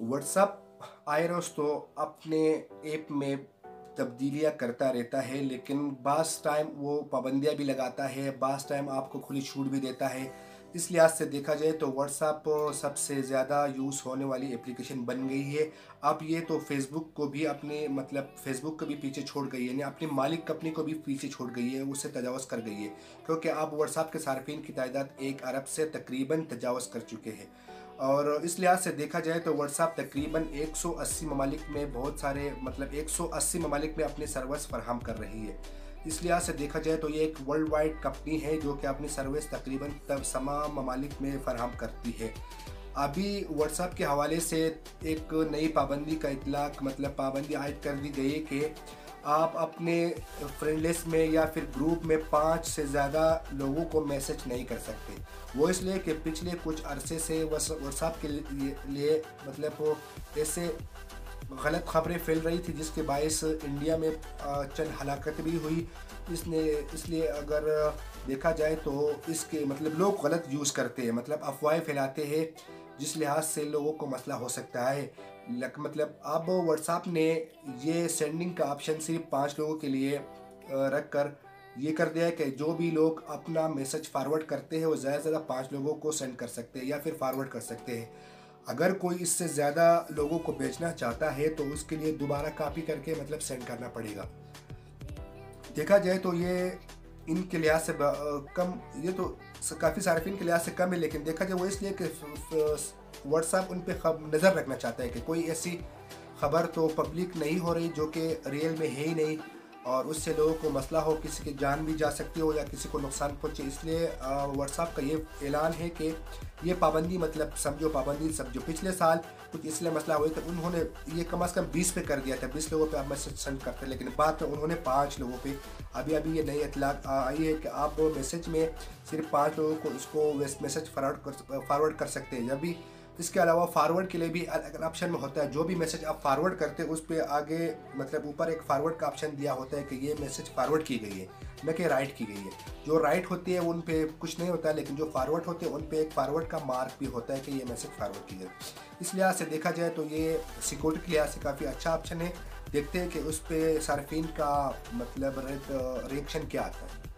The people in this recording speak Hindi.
व्हाट्सअप आए रोज तो अपने ऐप में तब्दीलियाँ करता रहता है, लेकिन बास टाइम वो पाबंदियाँ भी लगाता है, बास टाइम आपको खुली छूट भी देता है। इस लिहाज से देखा जाए तो व्हाट्सअप सबसे ज़्यादा यूज़ होने वाली एप्लीकेशन बन गई है। अब ये तो फेसबुक को भी अपने मतलब फेसबुक को भी पीछे छोड़ गई है, यानी अपनी मालिक कंपनी को भी पीछे छोड़ गई है, उससे तजावज़ कर गई है। क्योंकि अब व्हाट्सअप के सार्फिन की तादाद एक अरब से तकरीबन तजावज़ कर चुके हैं। और इस लिहाज से देखा जाए तो व्हाट्सअप तकरीबन 180 ममालिक में बहुत सारे मतलब 180 ममालिक में अपने सर्विस फराहम कर रही है। इस लिहाज से देखा जाए तो ये एक वर्ल्ड वाइड कंपनी है जो कि अपनी सर्विस तकरीबन तब तमाम ममालिक में फराहम करती है। अभी व्हाट्सएप के हवाले से एक नई पाबंदी का इतलाक मतलब पाबंदी आयद कर दी गई है कि आप अपने फ्रेंड लिस्ट में या फिर ग्रुप में पाँच से ज़्यादा लोगों को मैसेज नहीं कर सकते। वो इसलिए कि पिछले कुछ अरसे से व्हाट्सएप के लिए मतलब ऐसे गलत खबरें फैल रही थी जिसके बायस इंडिया में चंद हलाकत भी हुई। इसने इसलिए अगर देखा जाए तो इसके मतलब लोग गलत यूज़ करते हैं मतलब अफवाहें फैलाते हैं जिस लिहाज से लोगों को मसला हो सकता है। लग, मतलब अब व्हाट्सएप ने ये सेंडिंग का ऑप्शन सिर्फ़ पाँच लोगों के लिए रख कर ये कर दिया है कि जो भी लोग अपना मैसेज फॉरवर्ड करते हैं वो ज़्यादा से ज़्यादा पाँच लोगों को सेंड कर सकते हैं या फिर फॉरवर्ड कर सकते हैं। अगर कोई इससे ज़्यादा लोगों को बेचना चाहता है तो उसके लिए दोबारा कॉपी करके मतलब सेंड करना पड़ेगा। देखा जाए तो ये इनके लिहाज से कम, ये तो काफ़ी सार्फिन के लिहाज से कम है, लेकिन देखा जाए वो इसलिए कि व्हाट्सएप उन पर नज़र रखना चाहता है कि कोई ऐसी खबर तो पब्लिक नहीं हो रही जो कि रियल में है ही नहीं। और उससे लोगों को मसला हो, किसी की जान भी जा सकती हो या किसी को नुकसान पहुँचे। इसलिए व्हाट्सअप का ये ऐलान है कि ये पाबंदी मतलब समझो पाबंदी, समझो पिछले साल कुछ इसलिए मसला हुआ था उन्होंने ये कम अज़ कम बीस पे कर दिया था। बीस लोगों पे आप मैसेज सेंड करते लेकिन बाद में उन्होंने पाँच लोगों पे। अभी अभी ये नई इतलाक आई है कि आप मैसेज में सिर्फ़ पाँच लोगों को इसको मैसेज फॉरवर्ड कर फॉरवर्ड कर सकते हैं। जब भी इसके अलावा फॉरवर्ड के लिए भी अलग ऑप्शन में होता है, जो भी मैसेज आप फॉरवर्ड करते हैं, उस पर आगे मतलब ऊपर एक फॉरवर्ड का ऑप्शन दिया होता है कि ये मैसेज फॉरवर्ड की गई है, न कि राइट की गई है। जो राइट होती है, उन पर कुछ नहीं होता है लेकिन जो फॉरवर्ड होते हैं, उन पर एक फॉरवर्ड का मार्क भी होता है कि ये मैसेज फॉरवर्ड की गई। इस लिहाज से देखा जाए तो ये सिक्योरिटी के लिहाज से काफ़ी अच्छा ऑप्शन है। देखते हैं कि उस पर सार्फिन का मतलब रिएक्शन क्या आता है।